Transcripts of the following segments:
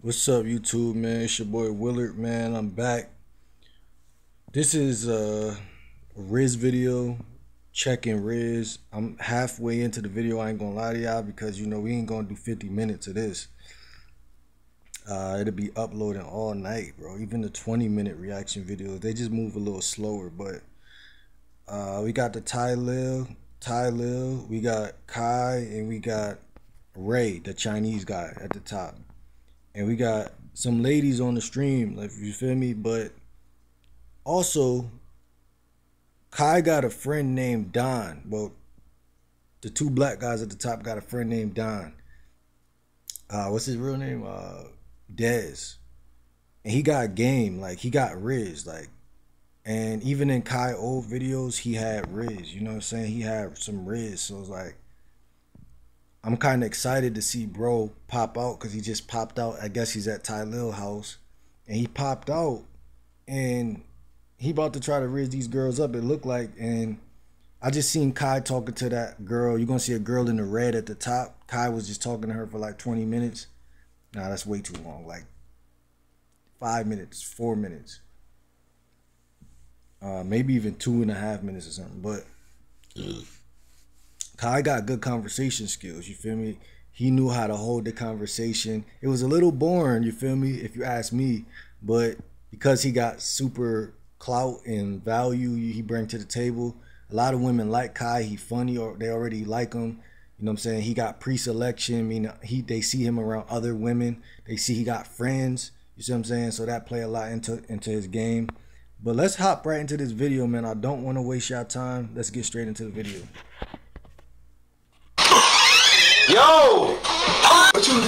What's up, YouTube, man? It's your boy Willard, man. I'm back. This is a Rizz video, checking Rizz. I'm halfway into the video. I ain't gonna lie to y'all because you know we ain't gonna do 50 minutes of this. Uh, it'll be uploading all night, bro. Even the 20 minute reaction videos, they just move a little slower. But uh, we got the Tylil, Ty Lil, we got Kai, and we got Ray, the Chinese guy at the top. And we got some ladies on the stream, like you feel me? But also, Kai got a friend named Don. Well, the two black guys at the top got a friend named Don. Uh, what's his real name? Uh, Dez. And he got game, like he got Rizz, like and even in Kai old videos, he had Rizz. You know what I'm saying? He had some Rizz. So it's like I'm kind of excited to see bro pop out because he just popped out. I guess he's at Tylil house, and he popped out, and he about to try to raise these girls up. It looked like, and I just seen Kai talking to that girl. You're gonna see a girl in the red at the top. Kai was just talking to her for like 20 minutes. Nah, that's way too long. Like five minutes, four minutes, uh, maybe even two and a half minutes or something. But. Kai got good conversation skills. You feel me? He knew how to hold the conversation. It was a little boring, you feel me, if you ask me, but because he got super clout and value he bring to the table, a lot of women like Kai. He funny or they already like him. You know what I'm saying? He got pre-selection. I mean, he they see him around other women. They see he got friends. You see what I'm saying? So that play a lot into into his game. But let's hop right into this video, man. I don't want to waste your time. Let's get straight into the video. Yo! What you?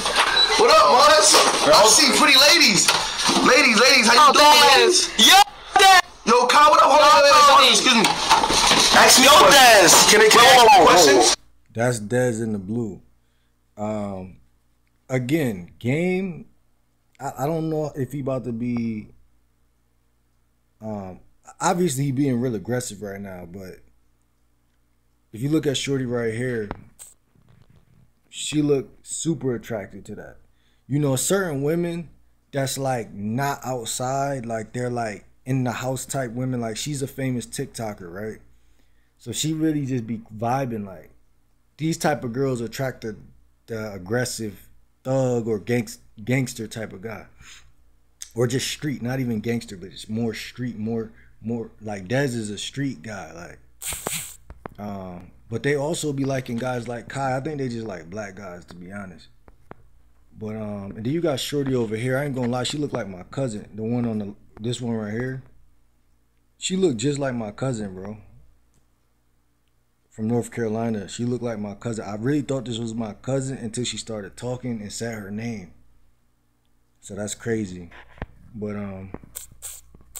What up, Mars? I see pretty ladies. Ladies, ladies, how you Oh, doing, Dez. ladies? Yo, Dez. Yo, Kyle, what up? Hold on, wait, wait, hold on, excuse me. Ask me Yo, a. Dez. Can I, can I Whoa, ask you whoa, whoa. questions? That's Dez in the blue. Um, again, game. I, I don't know if he about to be. Um, obviously he being real aggressive right now, but if you look at Shorty right here, she looked super attracted to that. You know, certain women that's like not outside, like they're like in the house type women. Like she's a famous TikToker, right? So she really just be vibing like these type of girls attract the, the aggressive thug or gangs, gangster type of guy or just street not even gangster but it's more street more more like Dez is a street guy like um but they also be liking guys like Kai I think they just like black guys to be honest but um and then you got Shorty over here I ain't gonna lie she looked like my cousin the one on the this one right here she looked just like my cousin bro from North Carolina. She looked like my cousin. I really thought this was my cousin until she started talking and said her name. So that's crazy. But um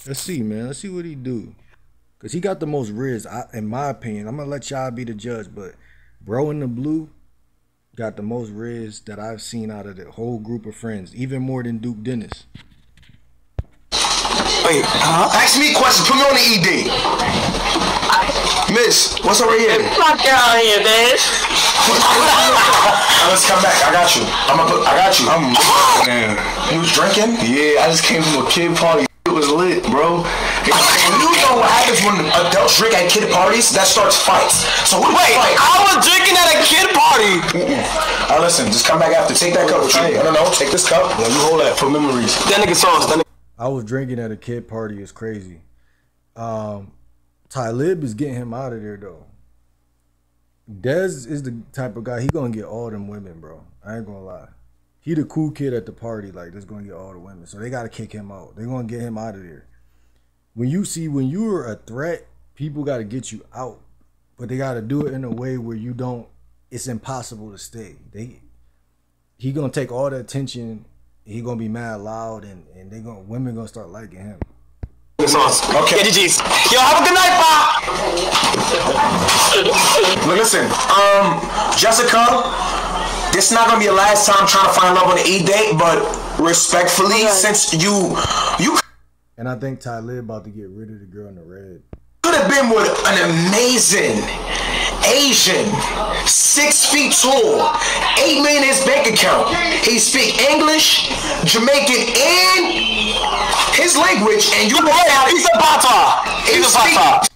let's see, man. Let's see what he do. Cause he got the most rizz, I, in my opinion. I'm gonna let y'all be the judge, but bro in the blue got the most rizz that I've seen out of the whole group of friends, even more than Duke Dennis. Wait, huh? Ask me a question. Put me on the ED. Miss, what's over here? Fuck out here, Dez. Now let's come back. I got you. I'm gonna put. I got you. I'm. Man, you was drinking? Yeah, I just came from a kid party. It was lit, bro. And you know what happens when adults drink at kid parties? That starts fights. So who Wait, fight? I was drinking at a kid party. All right, listen. Just come back after. Take that cup with you. No, no, no. Take this cup. Yeah, you hold that for memories. That nigga sauce. That nigga. I was drinking at a kid party is crazy. Um, Tylil is getting him out of there though. Dez is the type of guy he gonna get all them women, bro. I ain't gonna lie. He the cool kid at the party, like that's gonna get all the women. So they gotta kick him out. They gonna get him out of there. When you see when you're a threat, people gotta get you out, but they gotta do it in a way where you don't. It's impossible to stay. They he gonna take all the attention. He gonna be mad loud, and and they gonna women gonna start liking him. Okay. Yeah, GG's. Yo, have a good night, Pop. Listen, um, Jessica, this is not gonna be the last time trying to find love on the E date, but respectfully, since you you And I think Tylil about to get rid of the girl in the red. could have been with an amazing Asian, six feet tall, eight million in his bank account. He speak English, Jamaican, and his language, and you know how He's a pata. He's a speak- pata.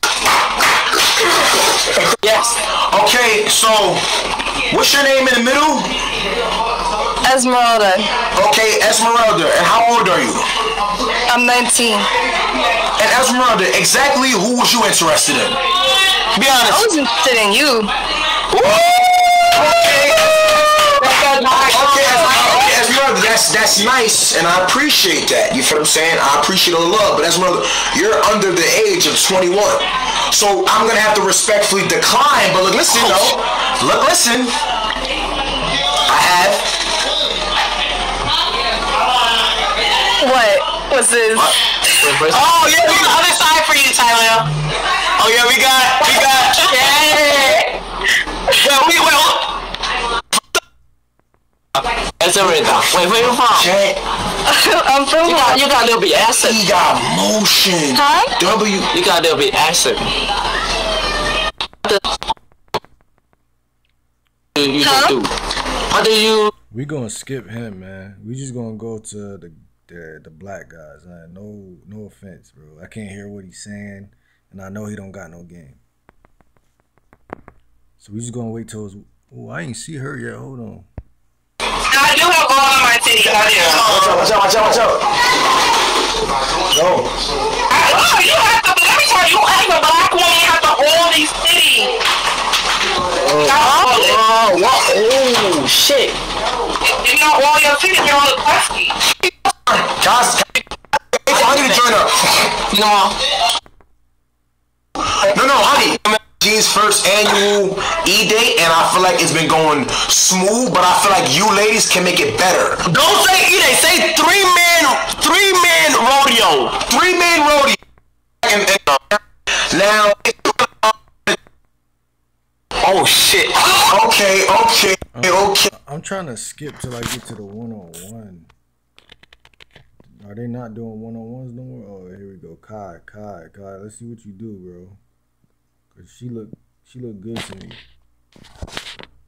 Yes. Okay, so what's your name in the middle? Esmeralda. Okay, Esmeralda. And how old are you? I'm 19. And Esmeralda, exactly who was you interested in? Be honest. I was interested in you. Okay, okay, Esmeralda, that's that's nice, and I appreciate that. You feel what I'm saying? I appreciate the love, but Esmeralda, you're under the age of 21, so I'm gonna have to respectfully decline. But look, listen, though. Look, listen. I have. What? What's this? Oh yeah, we the other side for you, Tyler. Oh yeah, we got, we got. Yeah. Well, we will. That's everything. Wait, where you from? Chat. I'm from You got, you got a little bit accent. He got motion. Huh? W. You got a little bit accent. You, you Huh? do. How do you? We gonna skip him, man. We just gonna go to the the, the black guys. Man. No no offense, bro. I can't hear what he's saying, and I know he don't got no game. So we just gonna wait till his. Oh, I ain't see her yet. Hold on. I do have all on my titties. I do. Watch out! Watch out! Watch out! Watch out! No. I, no, you have to. Let me tell you, as a black woman, you have to hold these titties. Oh, what? Oh, shit. If you don't hold your titties, you're look pesky. Guys, I need to join up. No. No, no, honey. G's first annual E date, and I feel like it's been going smooth, but I feel like you ladies can make it better. Don't say E Day. Say three man, three man rodeo. Three man rodeo. And, uh, now, Oh shit. okay, okay, uh, okay. I'm trying to skip till I get to the one on one. Are they not doing one on ones no more? Oh, here we go. Kai, Kai, Kai. Let's see what you do, bro. Cause she look, she look good to me.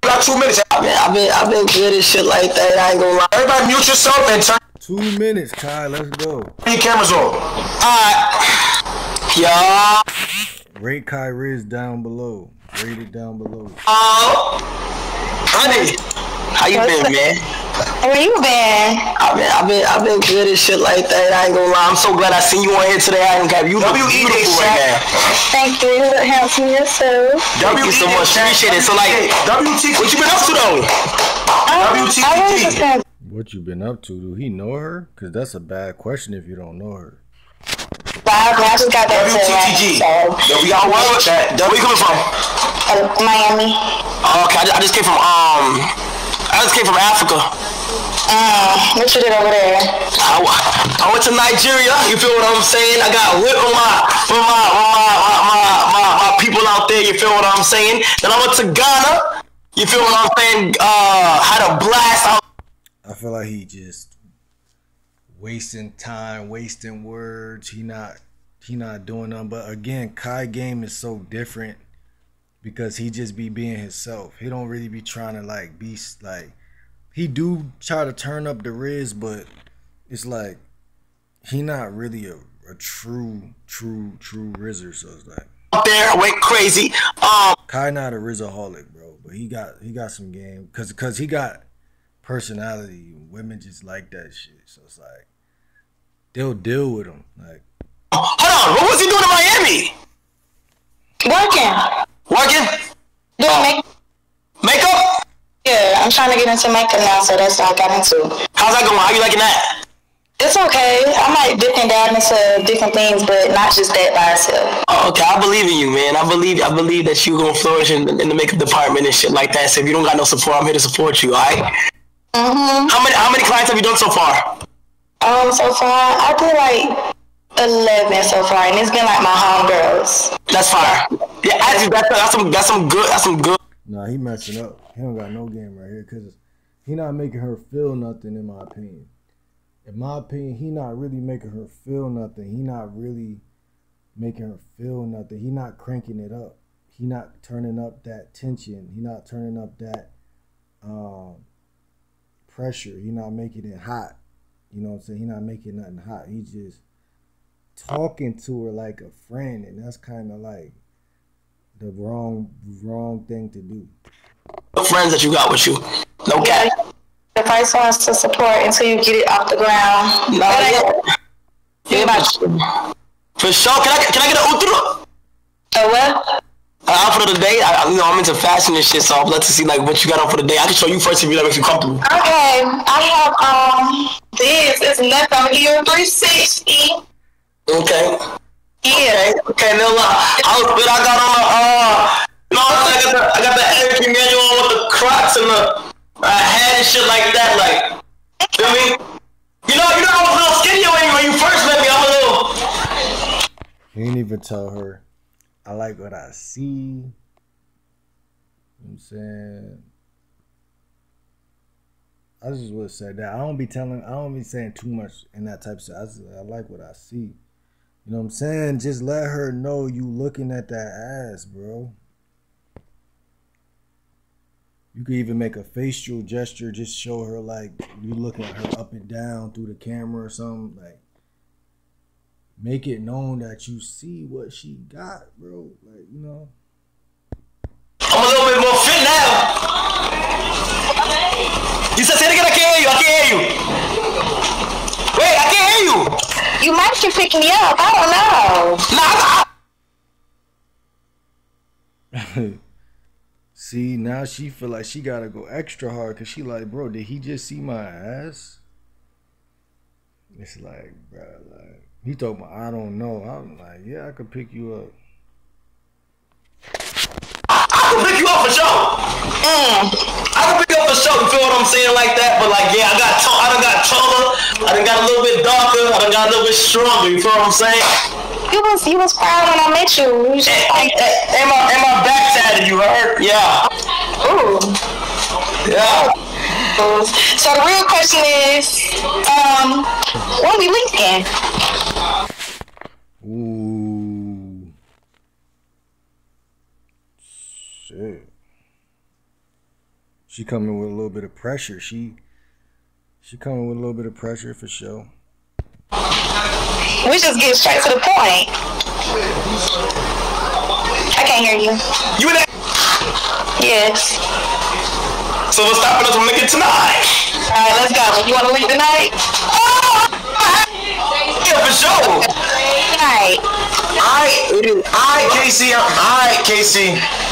Got two minutes. I've been, I've been, I've been good at shit like that. I ain't gonna lie. Everybody mute yourself and turn Two minutes, Kai. Let's go. your cameras off. Alright. Yo. Rate Kai Rizz down below. Rate it down below. Oh. Honey. How you been, man? Where you been? I've been, I've been, I've been good at shit like that. I ain't gonna lie. I'm so glad I seen you on here today. I ain't have you look WE beautiful right now. Thank you. You look handsome yourself. Thank you so much. Appreciate it. So like, WTT. what you been up to though? I was WTTT. just gonna What you been up to? Do he know her? Cause that's a bad question if you don't know her. I just got back WTTG. Atlanta, we got one with that. Where you coming from? uh, Miami. Oh, okay, I just, I just came from um, I just came from Africa. Mm, what you did over there? I, I went to Nigeria. You feel what I'm saying? I got with my with my with my, my, my, my, my people out there. You feel what I'm saying? Then I went to Ghana. You feel what I'm saying? Uh, had a blast out. I feel like he just wasting time, wasting words. He not he not doing nothing. But again, Kai game is so different because he just be being himself. He don't really be trying to like be like he do try to turn up the rizz, but it's like he not really a, a true, true, true rizzer. So it's like out there. I went crazy. Um, Kai not a rizaholic, bro, but he got he got some game because because he got personality. Women just like that shit, so it's like they'll deal with him. Like hold on. What was he doing in Miami? Working. Working? Doing make- Makeup? yeah, I'm trying to get into makeup now, so that's what I got into. How's that going? How you liking that? It's okay. I might dip and dab into different things, but not just that by itself. Oh, okay, I believe in you, man. I believe I believe that you're gonna flourish in, in the makeup department and shit like that. So if you don't got no support, I'm here to support you. All right? Mm-hmm. How many how many clients have you done so far? Um, so far, I did like 11 so far, and it's been like my homegirls. That's fire. Yeah, actually, that's, that's some that's some good that's some good. nah, he messing up. He don't got no game right here because he not making her feel nothing. In my opinion, in my opinion, he not really making her feel nothing. He not really making her feel nothing. He not cranking it up. He not turning up that tension. He not turning up that um, pressure. He not making it hot. You know what I'm saying? He not making nothing hot. He just talking to her like a friend, and that's kind of like the wrong wrong thing to do. The friends that you got with you. No Yeah. cap. The first one's to support until you get it off the ground. Nah, But I- yeah. Yeah, for sure. Can I can I get an outro? So what? Uh, outfit of the day. I, I- you know, I'm into fashion and shit, so I'd love to see like what you got on for the day. I can show you first if you that makes you comfortable. Okay, I have um this. It's left on here 360. Okay. Yeah. Okay, no lie. Outfit I got on the uh, you know, what I'm saying? I got the I got the Eric Emanuel on with the Crocs and the uh, hat and shit like that. Like, feel me? You know, you know, I was a little skinnier when you, when you first met me. I'm a little. He didn't even tell her, I like what I see. You know what I'm saying? I just would say that. I don't be telling, I don't be saying too much in that type of stuff. I, just, I like what I see. You know what I'm saying? Just let her know you looking at that ass, bro. You could even make a facial gesture, just show her like you looking at her up and down through the camera or something. Like make it known that you see what she got, bro. Like, you know. I'm a little bit more fit now. You said, say it again. I can't hear you. I can't hear you. Wait, I can't hear you. You might should pick me up. I don't know. See, now she feel like she gotta go extra hard because she like, bro, did he just see my ass? It's like, bro, like he told me, I don't know. I'm like, yeah, I could pick you up. I could pick you up for sure. Mm. I can pick you up for sure. You feel what I'm saying like that? But like, yeah, I got tall. I done got taller. I done got a little bit darker. I done got a little bit stronger. You feel what I'm saying? You was you was proud when I met you. You just And, like, and, and my and my back tatted. You heard? Yeah. ooh. Yeah. So the real question is, um, when we linking? Ooh. Shit. She coming with a little bit of pressure. She she coming with a little bit of pressure for sure. We just get straight to the point. I can't hear you. You in that? Yes. So what's stopping us from making tonight? All right, let's go. You want to link tonight? Oh! Yeah, for sure. Tonight. Alright, alright, Casey. Alright, Casey.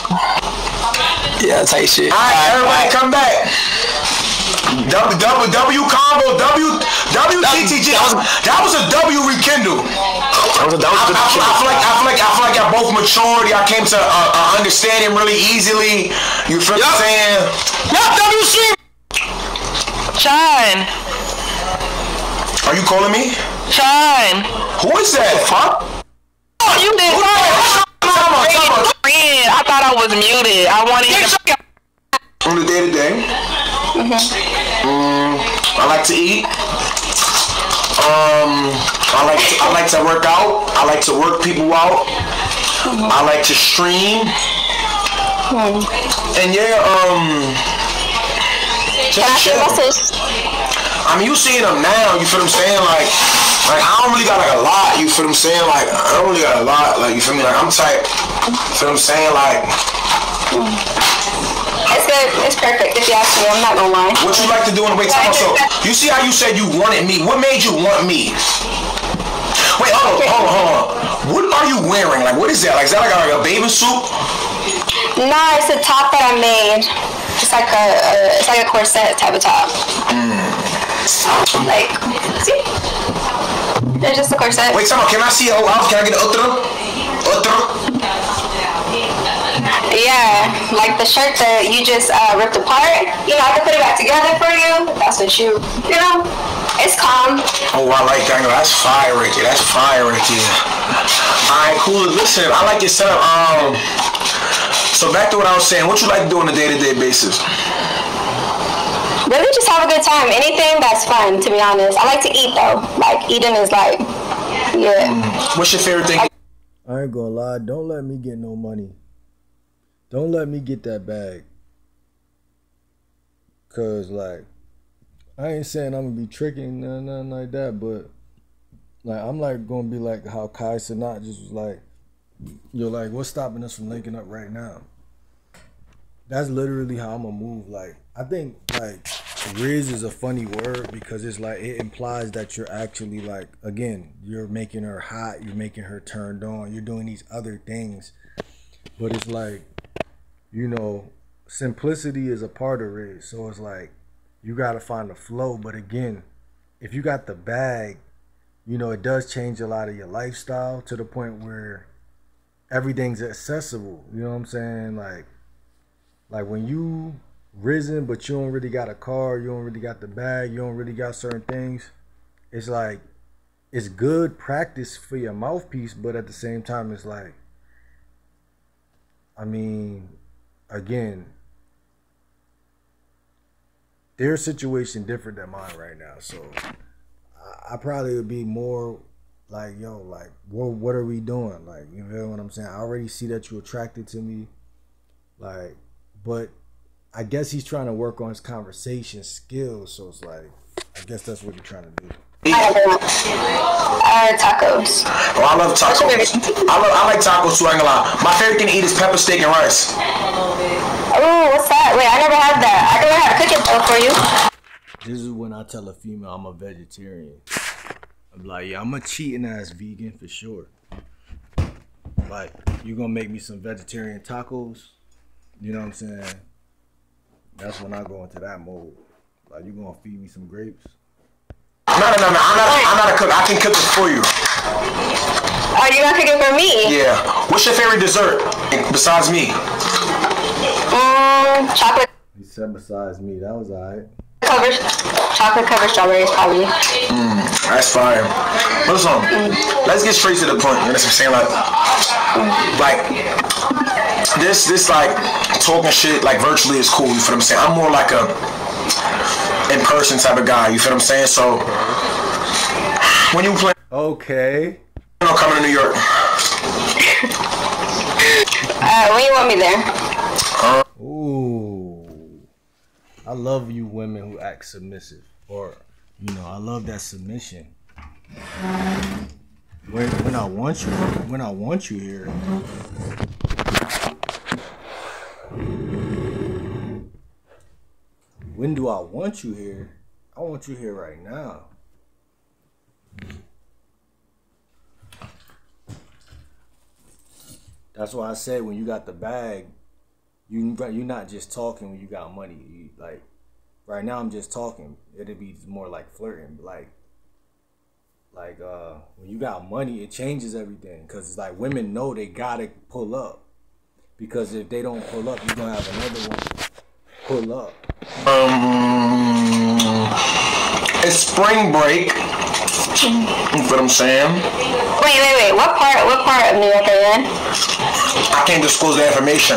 Yeah, tight shit. Alright, everybody come back. W W W combo W WTTG. That was a W rekindle. That was a, that I, was I, feel, I feel like I feel like I feel like y'all both matured. Y'all came to uh, uh, understanding really easily. You feel what I'm Yup. saying? Yup, WC. Shine. Are you calling me? Shine. Who is that? Fuck. Oh, you did Who the fuck? Come on, come on. friend. I thought I was muted. I wanted to. On the day to day. Mm, I like to eat. Um, I like to, I like to work out. I like to work people out. I like to stream. And yeah, um, Can I see chill. muscles? I mean, you seeing them now. You feel what I'm saying? Like, like I don't really got like a lot. You feel what I'm saying? Like, I don't really got a lot. Like, you feel me? Like, I'm tight. Feel what I'm saying? Like, It's good. It's perfect if you ask me. I'm not gonna lie. what you like to do in the wait time? So, you see how you said you wanted me? What made you want me? Wait, hold on, hold on, hold on. What are you wearing? Like, what is that? Like, is that like a, like a bathing suit? No, it's a top that I made. It's like a, a it's like a corset type of top. Hmm. Like, see? It's just a corset. Wait, out. Can I see your whole house? Can I get otro? Otro? Yeah, like the shirt that you just uh, ripped apart. You know, I can put it back together for you. That's what you, you know. It's calm. Oh, I like that. That's fire there. That's fire right there. All right, cool. Listen, I like your setup. Um, so back to what I was saying. What you like to do on a day-to-day basis? Really, just have a good time. Anything that's fun, to be honest. I like to eat though. Like eating is like, yeah. What's your favorite thing? I ain't gonna lie. Don't let me get no money. Don't let me get that bag. Cause like, I ain't saying I'm gonna be tricking nothing, nothing like that, but like I'm like gonna be like how Kai Cenat just was like, you're like, what's stopping us from linking up right now? That's literally how I'm gonna move. Like, I think like Rizz is a funny word because it's like it implies that you're actually like again, you're making her hot, you're making her turned on, you're doing these other things. But it's like, you know, simplicity is a part of it. So it's like you gotta find the flow. But again, if you got the bag, you know, it does change a lot of your lifestyle to the point where everything's accessible. You know what I'm saying? Like like when you risen but you don't really got a car, you don't really got the bag, you don't really got certain things, it's like it's good practice for your mouthpiece, but at the same time it's like I mean, again, their situation different than mine right now. So I, probably would be more like, yo, like, what what are we doing? Like, you feel what I'm saying? I already see that you're attracted to me. Like, but I guess he's trying to work on his conversation skills. So it's like, I guess that's what he's trying to do. Uh, tacos. Oh, I love tacos. I love. I like tacos too. I ain't gonna lie. My favorite thing to eat is pepper steak and rice. Oh, what's that? Wait, I never had that. I never had to cook it though for you. This is when I tell a female I'm a vegetarian. I'm like, yeah, I'm a cheating ass vegan for sure. Like, you gonna make me some vegetarian tacos? You know what I'm saying? That's when I go into that mode. Like, you gonna feed me some grapes? No, no, no, no. I'm not. I'm not a cook. I can cook this for you. Are you gonna cook it for me? Yeah. What's your favorite dessert besides me? Mm, chocolate He said besides me, that was alright. covered, chocolate covered strawberries probably. That's fire. Listen, let's get straight to the point. You know what I'm saying? Like, like this, this like talking shit like virtually is cool. You feel what I'm saying? I'm more like a in person type of guy. You feel what I'm saying? So when you play, Okay. you know, coming to New York. Uh, when you want me there? Ooh. I love you women who act submissive. Or, you know, I love that submission. When, when I want you, when I want you here. When do I want you here? I want you here right now. That's why I said when you got the bag, you you're not just talking when you got money. You, like right now, I'm just talking. It'd be more like flirting. Like like uh when you got money, it changes everything. Cause it's like women know they gotta pull up. Because if they don't pull up, you're gonna have another one pull up. Um, it's spring break. You feel what I'm saying? Wait, wait, wait. What part? What part of New York are you in? I can't disclose the information.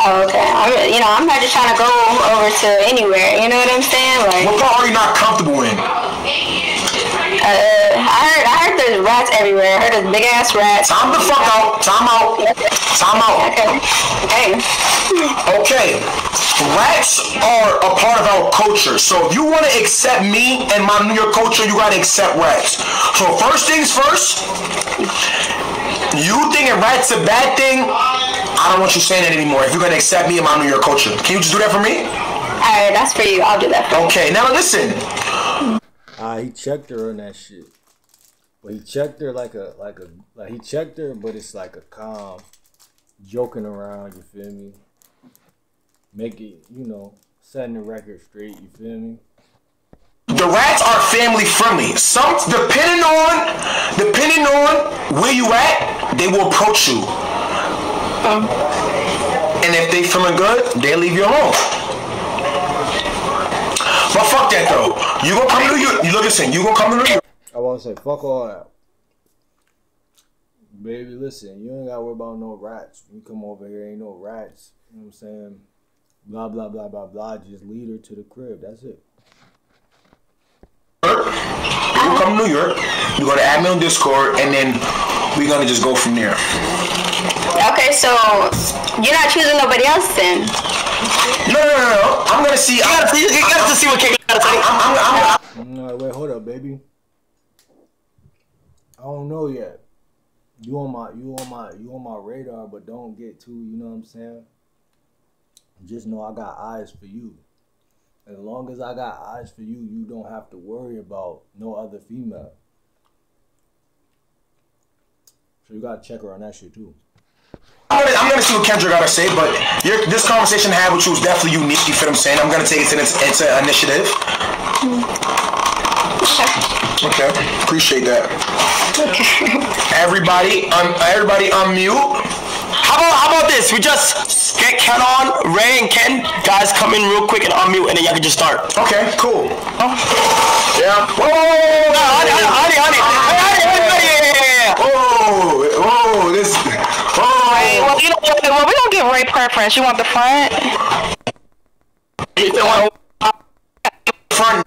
Oh, okay. I'm, you know, I'm not just trying to go over to anywhere. You know what I'm saying? Like, What part are you not comfortable in? uh, I heard, I heard there's rats everywhere. I heard there's big ass rats. Time the fuck out. Time out. Time out. Okay. Hey. Okay. Rats are a part of our culture. So if you want to accept me and my New York culture, you gotta accept rats. So first things first, you thinking rats a bad thing? I don't want you saying that anymore. If you're gonna accept me and my New York culture, can you just do that for me? All right, that's for you. I'll do that. For you. Okay. Now listen. Ah, he checked her on that shit. But he checked her like a like a like he checked her, but it's like a calm, joking around. You feel me? Make it, you know, setting the record straight. You feel me? The rats are family friendly. Some depending on depending on where you at, they will approach you. Um. And if they feeling good, they leave you alone. But fuck that though. You gonna come to New York. You look listen, you gonna come to New York. I want to say fuck all that. Baby, listen, you ain't gotta worry about no rats. When you come over here, ain't no rats. You know what I'm saying? Blah blah blah blah blah. Just lead her to the crib. That's it. You gonna come to New York. You go to add me on Discord, and then we're gonna just go from there. Okay, so you're not choosing nobody else then. No, no, no, no. I'm gonna see. You I'm, gotta see, you gotta see what King gotta say. I'm, I'm, I'm, mm, No, wait, hold up, baby. I don't know yet. You on my you on my you on my radar, but don't get too, you know what I'm saying? Just know I got eyes for you. As long as I got eyes for you, you don't have to worry about no other female. So you gotta check her on that shit too. I'm gonna, I'm gonna see what Kendra gotta say, but your, this conversation I had with you was definitely unique. You feel what I'm saying? I'm gonna take it to its, its initiative. Mm-hmm. Okay, appreciate that. Everybody, um, everybody unmute. How about how about this? We just get Ken on, Ray and Ken, guys come in real quick and unmute, and then y'all can just start. Okay, cool. Yeah. Whoa, No, honey, honey, honey, honey, honey, honey, honey, yeah, yeah, yeah, yeah. whoa, whoa, this. Hey, Whoa. well, you know what? Well, we don't give Ray preference. You want the front? You feel what- Front.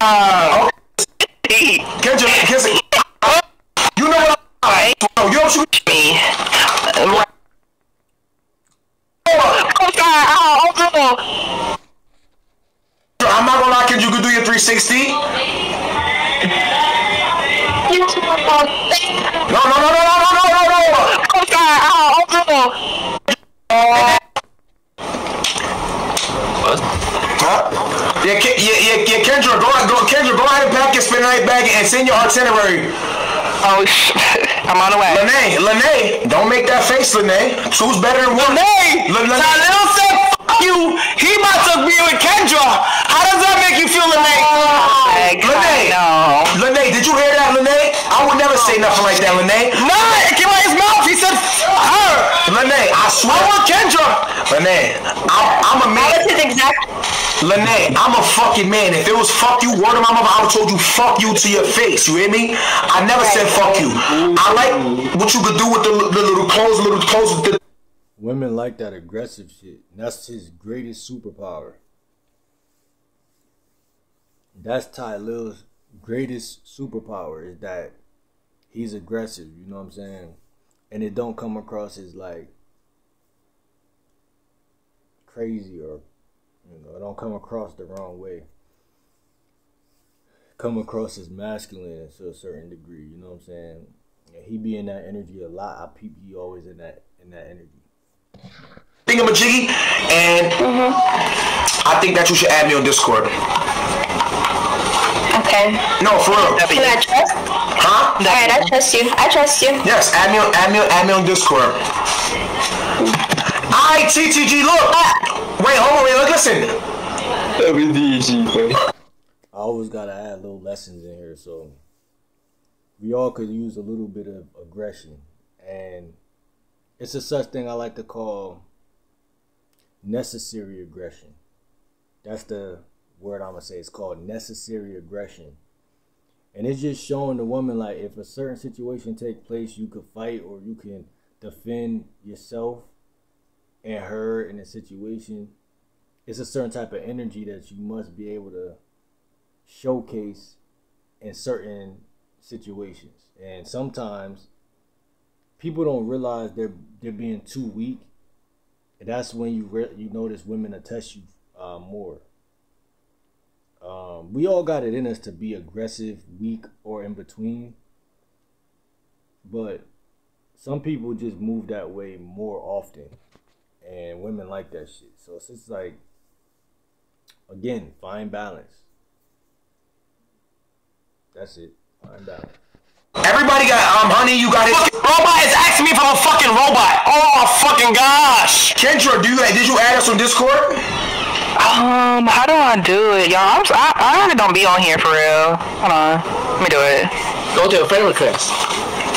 Um, Kendrick, Kendrick, itinerary. oh, sh- I'm on the way. Lene, Lene, don't make that face, Lene. Two's better than one. Hey, Lene, Tylil said fuck you. He about to be with Kendra. How does that make you feel, Lene? Like, Lene. I know. Lene, did you hear that, Lene? I would never say nothing like that, Lene. Nah, it came out his mouth. He said fuck her. Lene, I swear. I want Kendra. Lene, I'm, I'm a man. What's his exact? Lene, I'm a fucking man. If it was fuck you, word of my mother, I would've told you fuck you to your face. You hear me? I never said fuck you. I like what you could do with the, the little clothes, little clothes with the Women like that aggressive shit. That's his greatest superpower. That's Tylil's greatest superpower is that he's aggressive, you know what I'm saying? And it don't come across as like crazy or you know, don't come across the wrong way. Come across as masculine to a certain degree, you know what I'm saying? Yeah, he be in that energy a lot. I peep he always in that in that energy. thingamajiggy, and I think that you should add me on Discord. Okay. No, for real. Can I trust? Huh? Alright, I trust you. I trust you. Yes, add me on, add me on, add me on Discord. Alright, TTG, look. Uh, Wait, hold on, wait, look, listen. I always gotta add little lessons in here, so we all could use a little bit of aggression, and it's a such thing I like to call necessary aggression. That's the word I'm gonna say. It's called necessary aggression, and it's just showing the woman like if a certain situation take place, you could fight or you can defend yourself and her in a situation. It's a certain type of energy that you must be able to showcase in certain situations. And sometimes people don't realize they're they're being too weak. And that's when you re- you notice women will test you uh, more. Um, we all got it in us to be aggressive, weak, or in between. But some people just move that way more often, and women like that shit. So it's just like, again, find balance. That's it. Find balance. Everybody got, um, honey, you got it. Robot is asking me if I'm a fucking robot. Oh my fucking gosh. Kendra, do you, did you add us on Discord? Um, how do I do it, y'all? I'm, I, I really don't be on here for real. Hold on. Let me do it. Go to a friend request.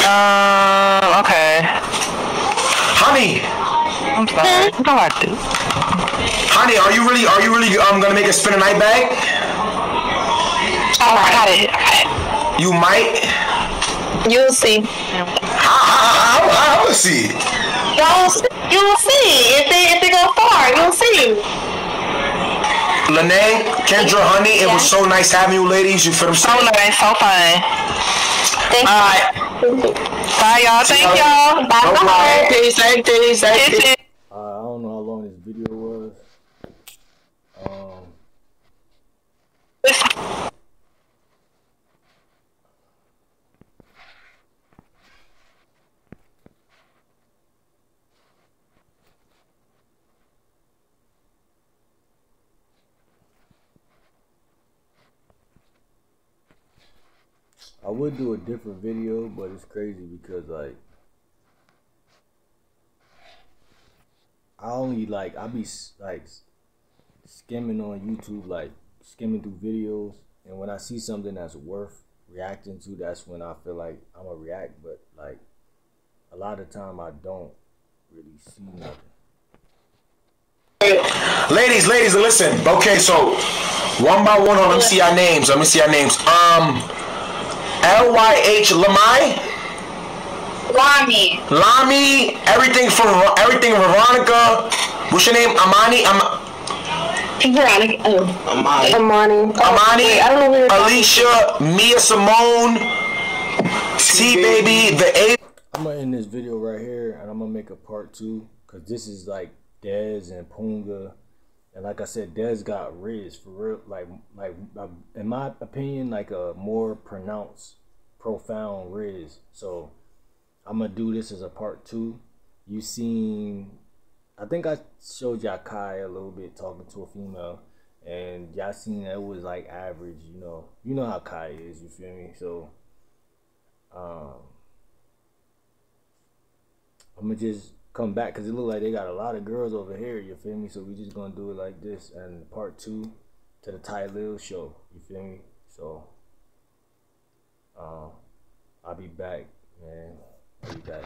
Um, okay. Honey, I'm sorry. What do I do? honey, are you really, are you really, um, gonna make a spin a night bag? Oh, I got it. I got it. You might. You'll see. How, how, how, how will see? You'll, you'll see. If they, if they go far, you'll see. Lene, Kendra, honey, it was so nice having you ladies. You feel what I'm So saying? nice. So fun. Thank you. Alright. Bye, y'all. Thank y'all. Bye bye. Peace, thank you, thank you. Kisses. Uh, I don't know how long this video was. Um, I would do a different video, but it's crazy because like I only like I be like skimming on YouTube, like skimming through videos, and when I see something that's worth reacting to, that's when I feel like I'm gonna react. But like a lot of time, I don't really see nothing. Ladies, ladies, listen. Okay, so one by one, on, let me see our names. Let me see our names. Um, L Y H Lamai, Lami. Lami, everything from everything Veronica. What's your name? Amani. Am- Veronica. Oh. Amani. Amani. Amani. I don't know who you're talking Alicia, Mia Simone, T Baby, the A. I'm gonna end this video right here, and I'm gonna make a part two because this is like Dez and Punga, and like I said, Dez got Rizz for real. Like, like uh, in my opinion, like a more pronounced, profound Rizz. So I'm gonna do this as a part two. You seen? I think I showed y'all Kai a little bit talking to a female, and y'all seen that it was like average. You know, you know how Kai is. You feel me? So. Um, I'm gonna just come back because it look like they got a lot of girls over here. You feel me? So we just gonna do it like this and part two to the Tylil show. You feel me? So, um, I'll be back, man. I'll be back.